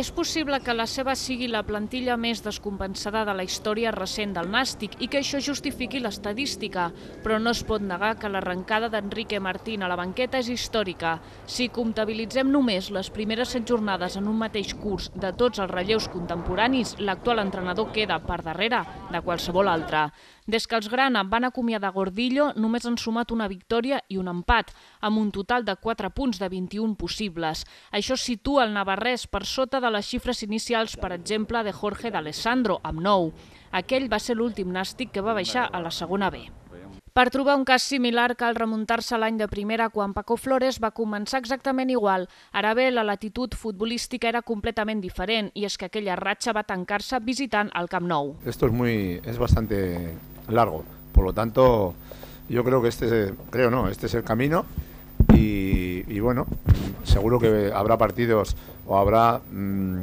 És possible que la seva sigui la plantilla més descompensada de la història recent del Nàstic i que això justifiqui l'estadística, però no es pot negar que l'arrencada d'Enrique Martín a la banqueta és històrica. Si comptabilitzem només les primeres set jornades en un mateix curs de tots els relleus contemporanis, l'actual entrenador queda per darrere de qualsevol altre. Des que els Grana van acomiadar Gordillo, només han sumat una victòria i un empat, amb un total de 4 punts de 21 possibles. Això situa el Navarrès per sota de les xifres inicials, per exemple, de Jorge d'Alessandro, amb 9. Aquell va ser l'últim nàstic que va baixar a la segona B. Per trobar un cas similar cal remuntar-se l'any de primera quan Paco Flores va començar exactament igual. Ara bé, la latitud futbolística era completament diferent i és que aquella ratxa va tancar-se visitant el Camp Nou. Esto es muy es bastante largo, por lo tanto yo creo que este creo no, este es el camino y, y bueno, seguro que habrá partidos o habrá mmm,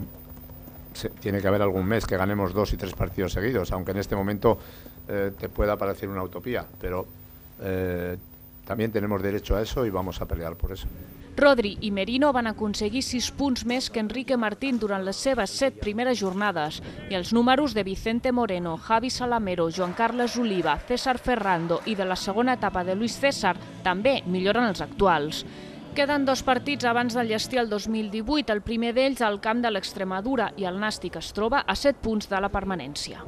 se, tiene que haber algún mes que ganemos dos y tres partidos seguidos, aunque en este momento eh, te pueda parecer una utopía, pero eh, también tenemos derecho a eso y vamos a pelear por eso. Rodri i Merino van aconseguir 6 punts més que Enrique Martín durant les seves 7 primeres jornades i els números de Vicente Moreno, Javi Salamero, Joan Carles Oliva, César Ferrando i de la segona etapa de Luis César també milloren els actuals. Queden dos partits abans del llestí el 2018, el primer d'ells al camp de l'Extremadura i el Nàstic es troba a 7 punts de la permanència.